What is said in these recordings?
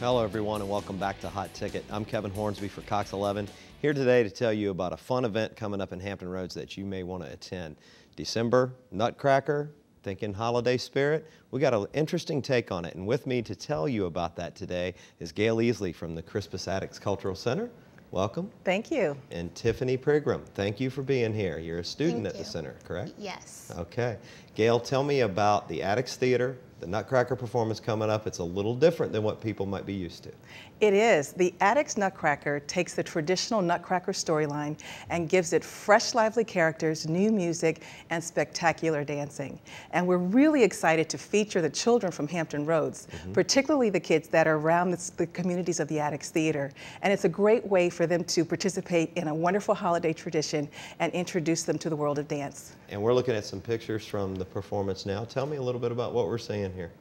Hello, everyone, and welcome back to Hot Ticket. I'm Kevin Hornsby for Cox 11, here today to tell you about a fun event coming up in Hampton Roads that you may want to attend. December Nutcracker, thinking holiday spirit. We got an interesting take on it, and with me to tell you about that today is Gail Easley from the Crispus Attucks Cultural Center. Welcome. Thank you. And Tiffany Prigram, thank you for being here. You're a student Thank at the center, correct? Yes. Okay. Gail, tell me about the Attucks Theater, the Nutcracker performance coming up. It's a little different than what people might be used to. It is. The Attucks Nutcracker takes the traditional Nutcracker storyline and gives it fresh, lively characters, new music, and spectacular dancing. And we're really excited to feature the children from Hampton Roads, mm-hmm. particularly the kids that are around the, the communities of the Attucks Theater. And it's a great way for them to participate in a wonderful holiday tradition and introduce them to the world of dance. And we're looking at some pictures from the performance now. Tell me a little bit about what we're seeing here.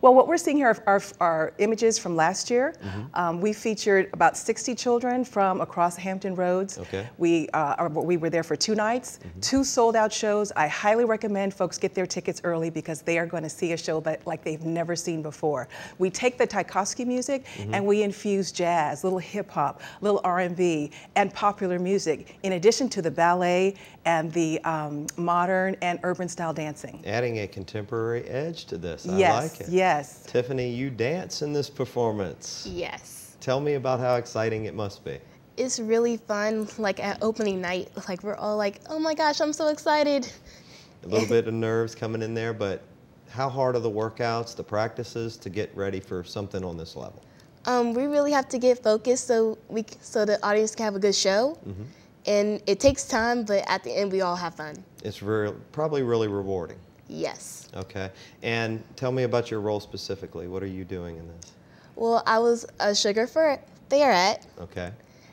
Well, what we're seeing here are, are, are images from last year. Um, we featured about 60 children from across Hampton Roads. Okay. We, uh, are- we were there for two nights, two sold out shows. I highly recommend folks get their tickets early because they are going to see a show that like they've never seen before. We take the Tchaikovsky music and we infuse jazz, little hip hop, little R&B, and popular music, in addition to the ballet and the um, modern and urban style dancing. Adding a contemporary edge to this. I yes, like it. yes. Tiffany, you dance in this performance. Yes. Tell me about how exciting it must be. It's really fun. Like at opening night, like we're all like, "Oh my gosh, I'm so excited." A little bit of nerves coming in there, but how hard are the workouts, the practices to get ready for something on this level? Um, we really have to get focused so we so the audience can have a good show. And it takes time, but at the end we all have fun. It's real, probably really rewarding. Yes. Okay. And tell me about your role specifically. What are you doing in this? Well, I was a sugar for Theorette, Okay.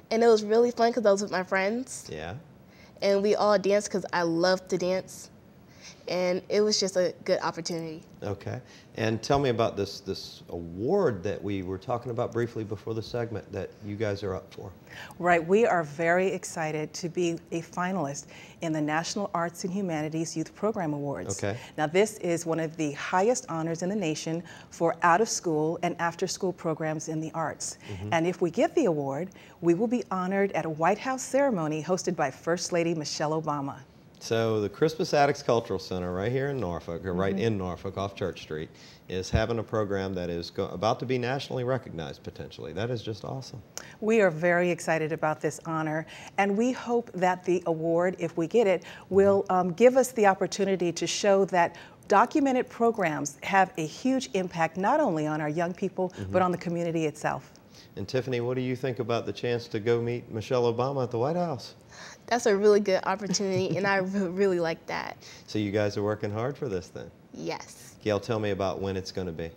and it was really fun because I was with my friends, Yeah. and we all danced because I love to dance, and it was just a good opportunity. Okay. And tell me about this this award that we were talking about briefly before the segment that you guys are up for. Right, we are very excited to be a finalist in the National Arts and Humanities Youth Program Awards. Okay. Now, this is one of the highest honors in the nation for out of school and after school programs in the arts. Mm-hmm. And if we get the award, we will be honored at a White House ceremony hosted by First Lady Michelle Obama. So the Crispus Attucks Cultural Center right here in Norfolk, or right mm-hmm. in Norfolk off Church Street, is having a program that is go- about to be nationally recognized potentially. That is just awesome. We are very excited about this honor, and we hope that the award, if we get it, will mm-hmm. um, give us the opportunity to show that documented programs have a huge impact not only on our young people, mm-hmm. but on the community itself. And Tiffany, what do you think about the chance to go meet Michelle Obama at the White House? That's a really good opportunity, and I really like that. So you guys are working hard for this then. Yes. Gail, tell me about when it's going to be.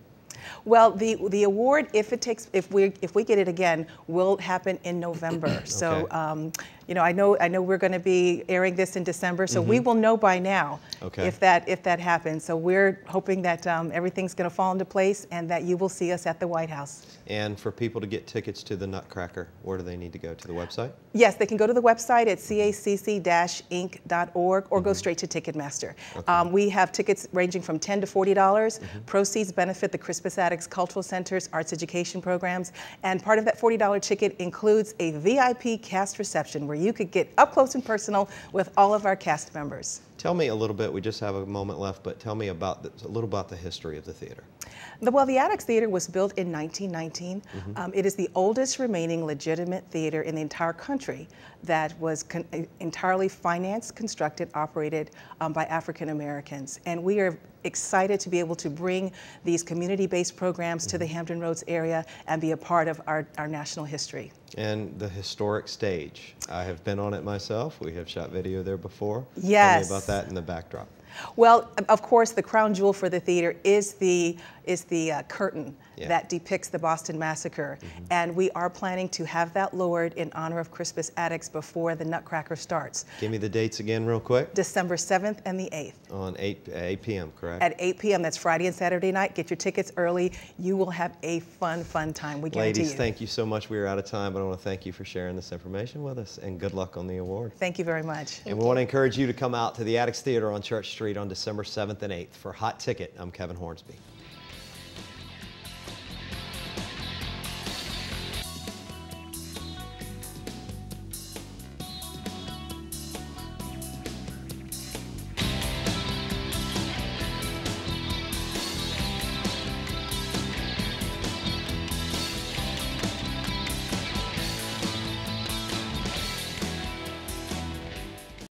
Well, the, the award, if it takes, if we if we get it again, will happen in November. So, um, you know, I know I know we're going to be airing this in December, so we will know by now Okay. if that if that happens. So we're hoping that um, everything's going to fall into place and that you will see us at the White House. And for people to get tickets to the Nutcracker, where do they need to go? To the website? Yes, they can go to the website at cacc-inc.org or go straight to Ticketmaster. Um, we have tickets ranging from 10 to $40. dollars Proceeds benefit the Crispus Attucks Cultural Center's arts education programs. And part of that $40 ticket includes a VIP cast reception where you could get up close and personal with all of our cast members. Tell me a little bit. We just have a moment left, but tell me about the, a little about the history of the theater. The, well, the Attucks Theater was built in 1919. Um, it is the oldest remaining legitimate theater in the entire country that was con- entirely financed, constructed, operated um, by African Americans. And we are excited to be able to bring these community-based programs to the Hampton Roads area and be a part of our, our national history. And the historic stage. I have been on it myself. We have shot video there before. Yes. Tell me about that in the backdrop. Well, of course, the crown jewel for the theater is the is the uh, curtain Yeah. that depicts the Boston Massacre, and we are planning to have that lowered in honor of Crispus Attucks before the Nutcracker starts, Give me the dates again, real quick. December 7th and the 8th On 8, 8 p.m., correct? at 8 p.m. That's Friday and Saturday night. Get your tickets early. You will have a fun, fun time. We guarantee Ladies, you. thank you so much. We are out of time, but I want to thank you for sharing this information with us, and good luck on the award. Thank you very much. And we want to encourage you to come out to the Attucks Theater on Church Street on December 7th and 8th for Hot Ticket. I'm Kevin Hornsby.